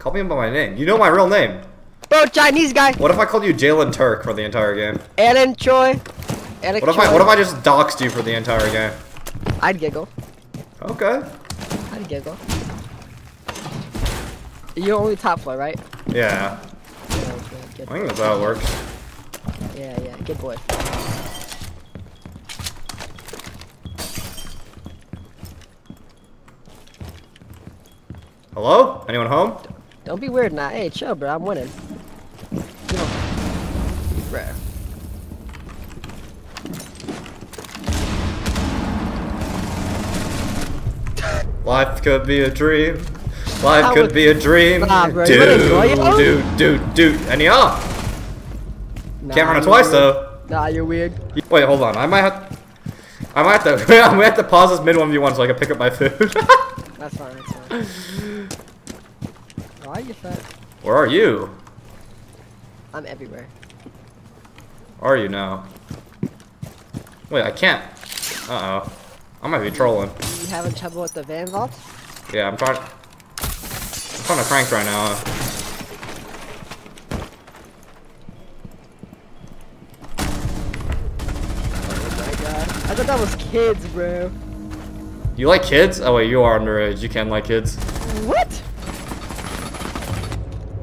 Call me by my name. You know my real name. Bro, Chinese guy. What if I called you Jalen Turk for the entire game? Alan Choi. Alec What if Choi. I what if I just doxed you for the entire game? I'd giggle. Okay. I'd giggle. You're only top floor, right? Yeah. Yeah, okay, good. I think that's how it works. Yeah, yeah, good boy. Hello? Anyone home? Don't be weird now. Hey, chill, bro. I'm winning. You know, bro. Life could be a dream. Life I could would- be a dream. Nah, bro, you do, wanna enjoy it, bro? do, do, do. And yeah. Nah, Can't run it twice weird. though. Nah, you're weird. Wait, hold on. I might have. I might have to. I might have to pause this mid one v one so I can pick up my food. That's fine. That's fine. Why are you fat? Where are you? I'm everywhere. Are you now? Wait, I can't. Uh oh. I might be trolling. You having trouble with the van vault? Yeah, I'm trying. I'm trying to crank right now. Oh my god. I thought that was kids, bro. You like kids? Oh wait, you are underage. You can like kids. What?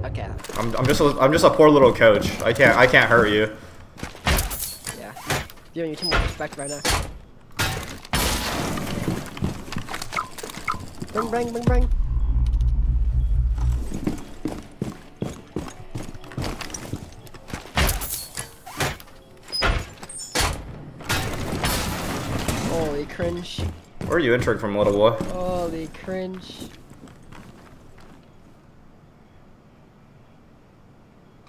Okay. I'm, I'm just a, I'm just a poor little coach. I can't I can't hurt you. Yeah. Giving you too much respect right now. Bring, bring, bring, bring. Holy cringe. Where are you entering from, little boy? Holy cringe.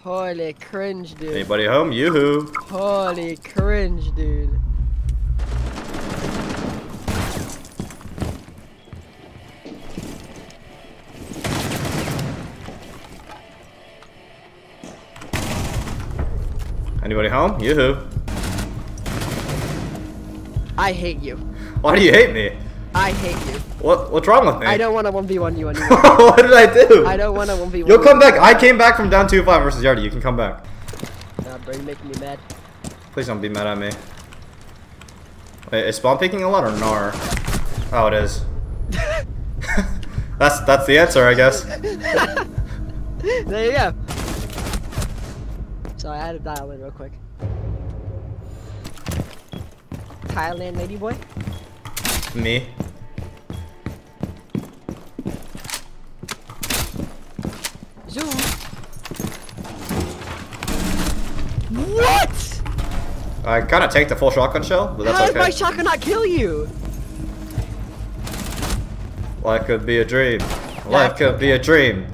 Holy cringe, dude. Anybody home? Yoo-hoo. Holy cringe, dude. Anybody home? Yoo-hoo. I hate you. Why do you hate me? I hate you. What what's wrong with me? I don't want to 1v1 you anymore. what did I do? I don't want to 1v1 You'll come back. I came back from down 2-5 versus Yardy. You can come back. Nah, bro, you're making me mad. Please don't be mad at me. Wait, is spawn picking a lot or nar? Oh, it is. that's that's the answer, I guess. There you go. Sorry, I had to dial in real quick. Thailand lady boy? Me. Zoom. What? I kind of take the full shotgun shell, but How that's did my shotgun not kill you? Life could be a dream. Life could be a dream.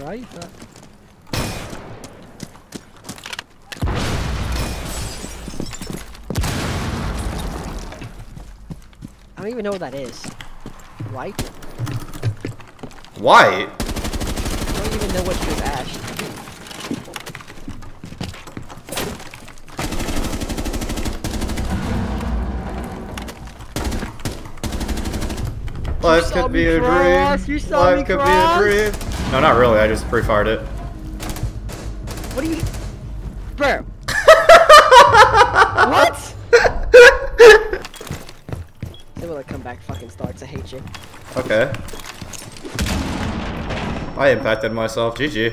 Right? I don't even know what that is. White? White? I don't even know what you asked. Life could be a dream. Life could be a dream. No, not really. I just pre-fired it. What do you... Bro. what? Say when I come back fucking starts, I hate you. Okay. I impacted myself. GG.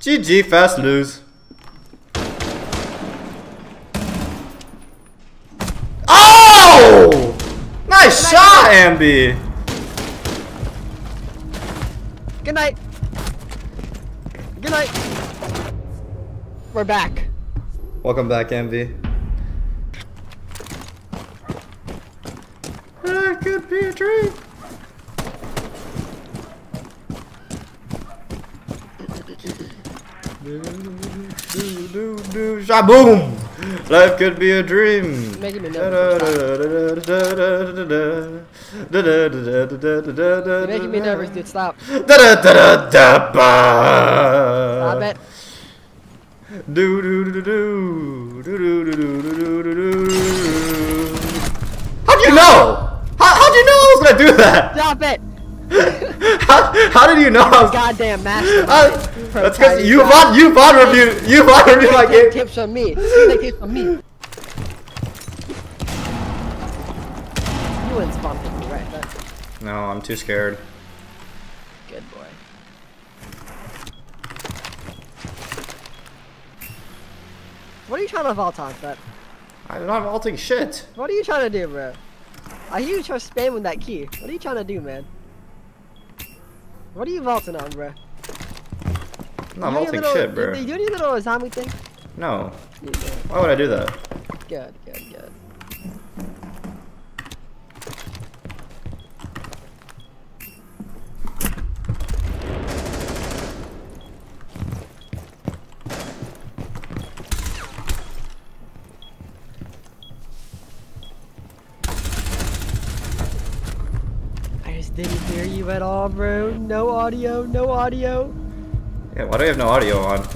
GG, fast lose. Oh! Nice shot, Ambi! Good. We're back. Welcome back, Ambi. That could be a dream. Shaboom! Life could be a dream. You're making me nervous, dude. Stop. Da-da, da-da, da, Stop it. Do do do do do do do do do do do. How'd you know? How, how'd you know I was gonna do that? Stop it. How, how did you know I was? Goddamn master. Uh, that's because you bought you bought review you bought review my game. tips from me. Tips from me. No, I'm too scared. good boy. What are you trying to vault on, Fett? I'm not vaulting shit. What are you trying to do, bro? I hear you try spamming that key. What are you trying to do, man? What are you vaulting on, bro? I'm not You do your vaulting little- shit, bro. you do your little zombie thing? No. Why would I do that? Good, good, good. I just didn't hear you at all, bro. No audio, no audio. Yeah, why do I have no audio on?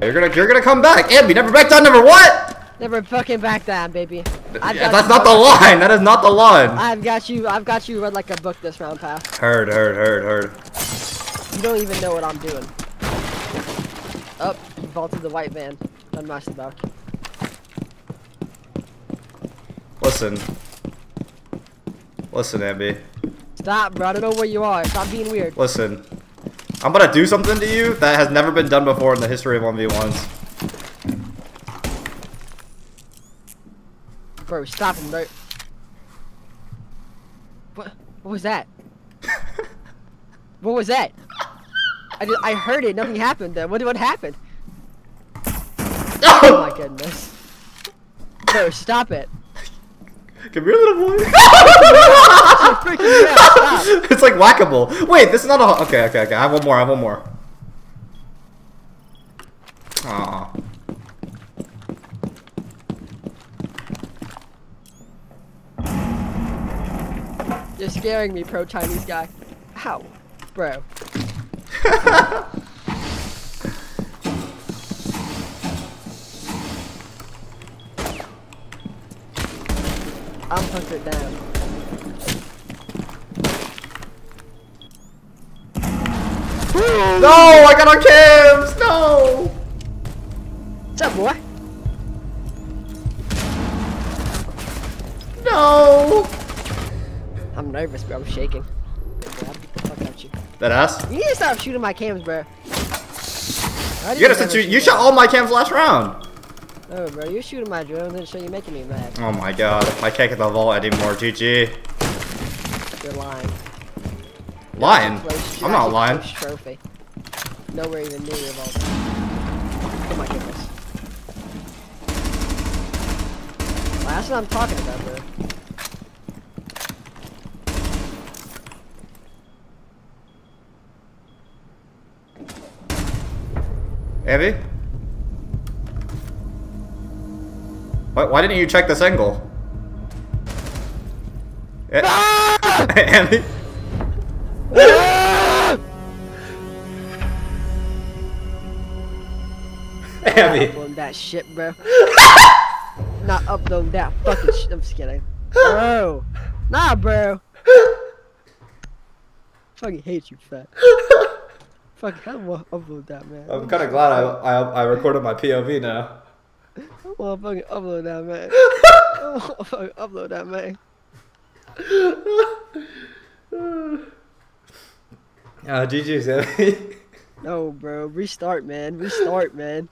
You're gonna you're gonna come back. Ambi, never back down number what? Never fucking back down, baby. Yeah, that's not the line. That is not the line. I've got you. I've got you read like a book this round, pal. Heard, heard, heard, heard. You don't even know what I'm doing. Up, oh, you vaulted the white van. Unmatched about. Listen. Listen, Ambi. Stop, bro. I don't know where you are. Stop being weird. Listen. I'm gonna do something to you that has never been done before in the history of 1v1s. Bro, stop him, bro. What? What was that? What was that? I, just, I heard it. Nothing happened. Then what? What happened? Oh my goodness. Bro, stop it. Come here, little boy. You're freaking me out. Stop. it's like whack-a-mole. Wait, this is not a. Okay, okay, okay. I have one more. I have one more. Aw. You're scaring me, pro Chinese guy. How, bro. I'm hunkered down. No, I got on cams. No. What's up, boy? No. I'm nervous, bro. I'm shaking. I'll beat the fuck out you. That ass. You need to stop shooting my cams, bro. Why You gotta never since you, shoot you my- shot all my cams last round. Oh, bro, you're shooting my drone, and so you're making me mad. Oh my god, I can't get the vault anymore. GG. You're lying. Lying. I'm not lying. Trophy. Nowhere even near your vault. Oh my goodness. Well, that's what I'm talking about, bro. Ambi? Why, why didn't you check this angle? Eh, Ambi? Ambi. Upload that shit, bro. Not upload that fucking shit. I'm just kidding. Bro. Nah, bro. Fucking hate you, Fett. Fuck, I to upload that, man. I'm kind of glad I, I, I recorded my POV now. To fucking upload that, man. To fucking upload that, man. Uh, GG's, Ambi. No, bro. Restart, man. Restart, man.